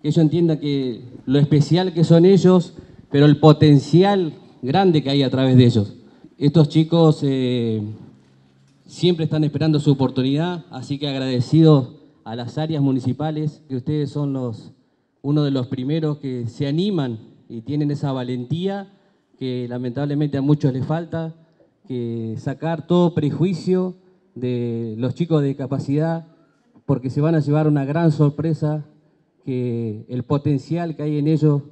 que ellos entiendan que lo especial que son ellos, pero el potencial grande que hay a través de ellos. Estos chicos eh, siempre están esperando su oportunidad, así que agradecidos a las áreas municipales, que ustedes son los, uno de los primeros que se animan y tienen esa valentía que lamentablemente a muchos les falta, que sacar todo prejuicio de los chicos de discapacidad, porque se van a llevar una gran sorpresa, que el potencial que hay en ellos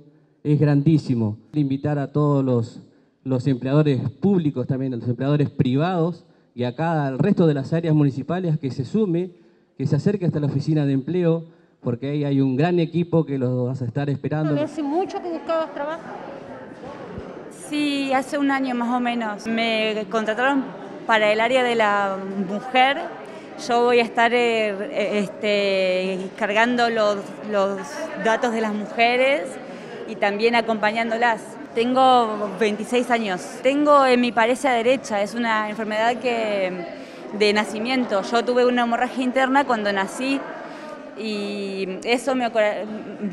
es grandísimo. Invitar a todos los, los empleadores públicos también, a los empleadores privados y acá al resto de las áreas municipales que se sume, que se acerque hasta la oficina de empleo, porque ahí hay un gran equipo que los vas a estar esperando. ¿Hace mucho que buscabas trabajo? Sí, hace un año más o menos. Me contrataron para el área de la mujer. Yo voy a estar eh, este, cargando los, datos de las mujeres y también acompañándolas. Tengo 26 años. Tengo en mi pareja derecha, es una enfermedad que de nacimiento. Yo tuve una hemorragia interna cuando nací y eso me,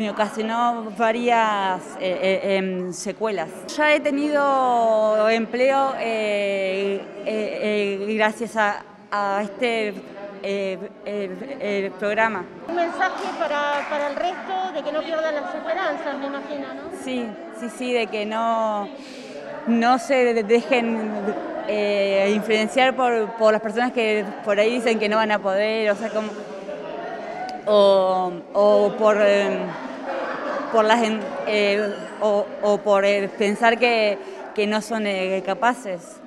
ocasionó varias eh, eh, em, secuelas. Ya he tenido empleo eh, gracias a, este programa. Un mensaje para, para, el resto de que no pierdan las esperanzas, me imagino, ¿no? Sí, sí, sí, de que no, no se dejen influenciar por, por las personas que por ahí dicen que no van a poder, o sea, como o, por, eh, por las, eh, o, por eh, pensar que, no son capaces.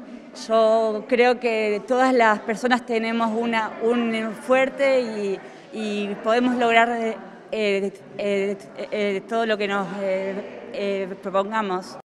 Yo creo que todas las personas tenemos una, un fuerte y, podemos lograr todo lo que nos propongamos.